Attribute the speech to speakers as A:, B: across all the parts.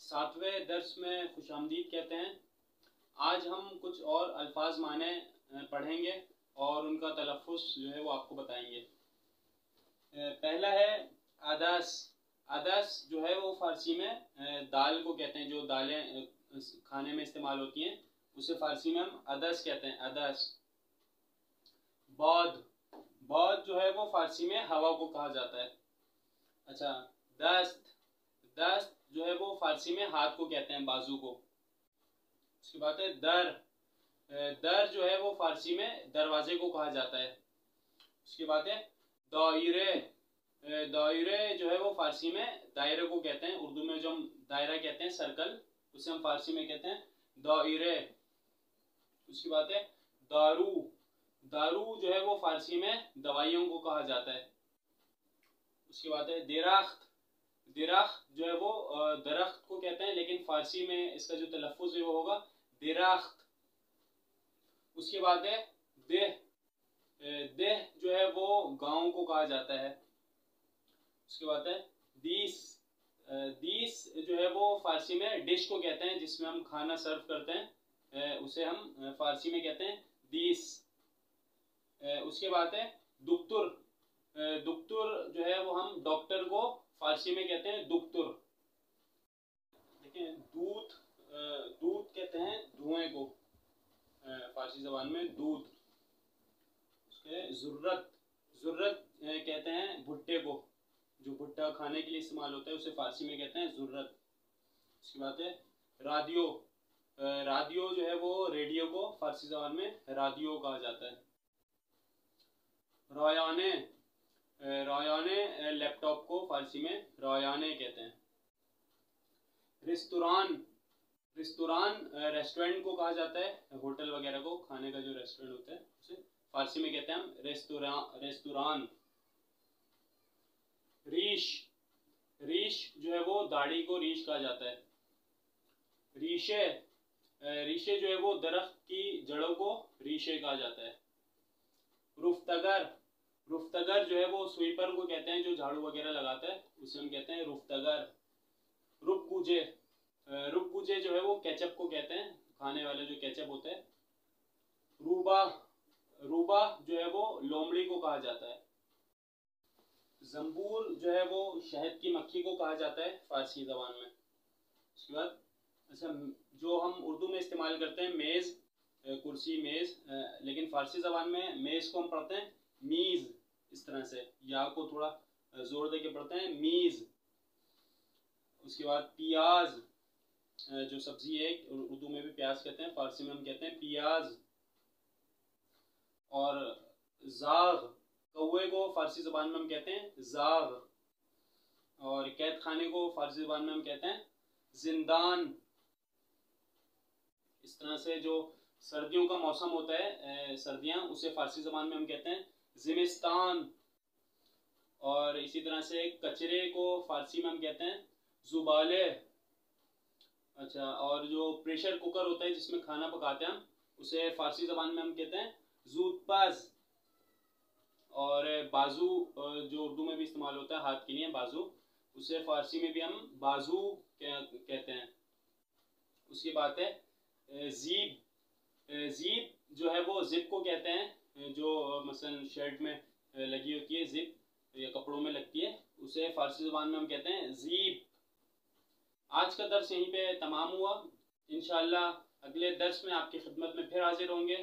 A: सातवें दर्स में खुश आमदीद कहते हैं। आज हम कुछ और अल्फाज माने पढ़ेंगे और उनका तलफ़ जो है वो आपको बताएँगे। पहला है आदास आदास जो है वो फ़ारसी में दाल को कहते हैं, जो दालें खाने में इस्तेमाल होती हैं, उसे फ़ारसी में हम अदस कहते हैं, अदस। बौद्ध बौद्ध जो है वो फ़ारसी में हवा को कहा जाता है। अच्छा दस्त। दस्त जो है वो फ़ारसी में हाथ को कहते हैं, बाजू को। उसके बाद है दर। दर जो है वो फ़ारसी में दरवाजे को कहा जाता है। उसके बाद है दायरे। दायरे जो है वो फ़ारसी में दायरे को कहते हैं। उर्दू में जो हम दायरा कहते हैं, सर्कल, उसे हम फ़ारसी में कहते हैं दायरे। उसकी बात है दारू। दारू जो है वो फ़ारसी में दवाइयों को कहा जाता है। उसकी बात है दिराख्त। दिराख्त जो है वो दरख्त को कहते हैं, लेकिन फ़ारसी में इसका जो तलफ़ है वो होगा दिराख्त। उसके बाद है देह। देह जो है वो गाँव को कहा जाता है। उसके बाद है दीस। दीस जो है वो फारसी में डिश को कहते हैं, जिसमें हम खाना सर्व करते हैं। उसे हम फारसी में कहते हैं दीस। उसके बाद है दुख्तुर दुख्तुर जो है वो हम डॉक्टर को फारसी में कहते हैं दुख्तुर देखिए दूध दूध कहते हैं धुएँ को। फारसी जबान में दूध उसके ज़रूरत ज़रूरत कहते हैं भुट्टे को। जो भुट्टा खाने के लिए इस्तेमाल होता है, उसे फारसी में कहते हैं ज़रूरत। उसकी बात है, रादियो। रादियो जो है वो रेडियो को फारसी जबान में रादियो कहा जाता है। रोयाने रोयाने लैपटॉप को फारसी में रोयाने कहते हैं। रेस्तुरान रेस्तुरान रेस्टोरेंट को कहा जाता है, होटल वगैरह को, खाने का जो रेस्टोरेंट होता है, उसे फारसी में कहते हैं हम रेस्तुरान रेस्तुरान। रीश रीश जो है वो दाढ़ी को रीश कहा जाता है। रीशे रीशे जो है वो दरख्त की जड़ों को रीशे कहा जाता है। रुफ्तगर रुफ्तगर जो है वो स्वीपर को कहते हैं, जो झाड़ू वगैरह लगाता है, उसे हम कहते हैं रुफ्तगर। रुप गुजे रुप गुजे जो है वो कैचअप को कहते हैं, खाने वाले जो कैचअप होते हैं। रूबा रूबा जो है वो लोमड़ी को कहा जाता है। जम्बूर जो है वो शहद की मक्खी को कहा जाता है, फारसी जबान में। उसके बाद अच्छा जो हम उर्दू में इस्तेमाल करते हैं, मेज़ कुर्सी, मेज़ लेकिन फ़ारसी ज़बान में मेज़ को हम पढ़ते हैं, मीज़। इस तरह से। या को थोड़ा ज़ोर दे के पढ़ते हैं। मीज़। उसके बाद पियाज। जो सब्ज़ी है उर्दू में भी प्याज कहते हैं, फ़ारसी में हम कहते हैं पियाज। और जाग। कौए को फारसी ज़बान में हम कहते हैं जाग। और कैद खाने को फारसी ज़बान में हम कहते हैं जिंदान। इस तरह से जो सर्दियों का मौसम होता है सर्दियाँ, उसे फारसी ज़बान में हम कहते हैं जिमिस्तान। और इसी तरह से कचरे को फारसी में हम कहते हैं जुबाले। अच्छा और जो प्रेशर कुकर होता है जिसमें खाना पकाते हैं हम, उसे फारसी ज़बान में हम कहते हैं जूतपाज और बाजू जो उर्दू में भी इस्तेमाल होता है, हाथ के लिए बाजू, उसे फारसी में भी हम बाजू कहते हैं। उसकी बात है जीब। जीब जो है वो जिप को कहते हैं जो मसलन शर्ट में लगी होती है जिप या कपड़ों में लगती है, उसे फारसी ज़बान में हम कहते हैं जीप आज का दर्स यहीं पे तमाम हुआ। इन अगले दर्स में आपकी खिदमत में फिर हाजिर होंगे।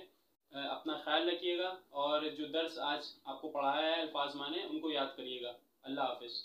A: अपना ख्याल रखिएगा और जो दर्स आज आपको पढ़ाया है अल्फाज माने, उनको याद करिएगा। अल्लाह हाफिज़।